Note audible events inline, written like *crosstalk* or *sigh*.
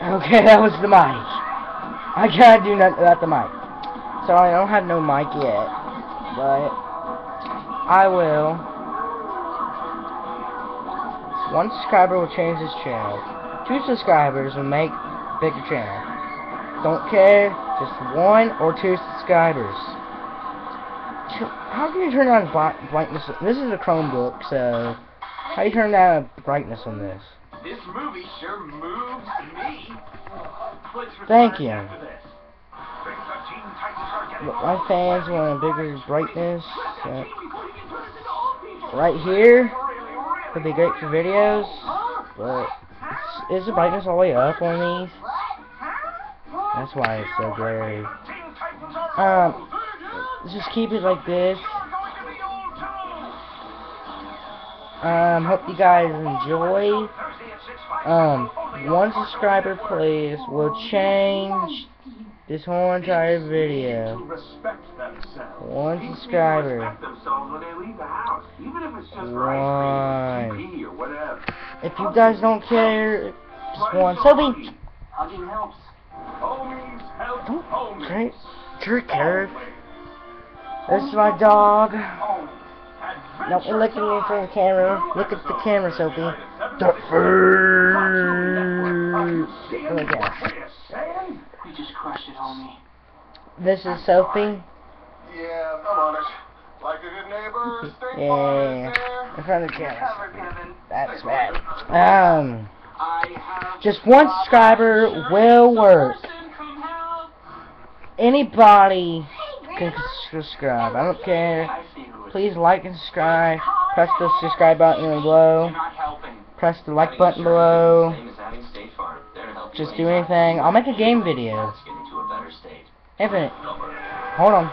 Okay, that was the mic. I can't do nothing without the mic. So I don't have no mic yet, but I will. One subscriber will change his channel. Two subscribers will make bigger channel. Don't care, just one or two subscribers. How can you turn on brightness? This is a Chromebook, so how do you turn down brightness on this? This movie sure moves. Thank you. My fans want a bigger brightness. So right here would be great for videos, but is the brightness all the way up on these? That's why it's so blurry. Um, just keep it like this. Um, hope you guys enjoy. Um, one subscriber, please, will change this whole entire video. One subscriber. One. If you guys don't care, just one. Sophie! Don't great jerk her. This is my dog. You're looking at me the camera. Look at the camera, Sophie. The first. Look at You just crushed it, homie. This is Sophie. Yeah, I'm on it. Like a good neighbor, *laughs* stay Yeah, in front of the camera. That's bad. Um, just one subscriber will work. Anybody can subscribe. I don't care. Please like and subscribe. Press the subscribe button below. Press the like button below. Just do anything. I'll make a game video. Infinite. Hold on.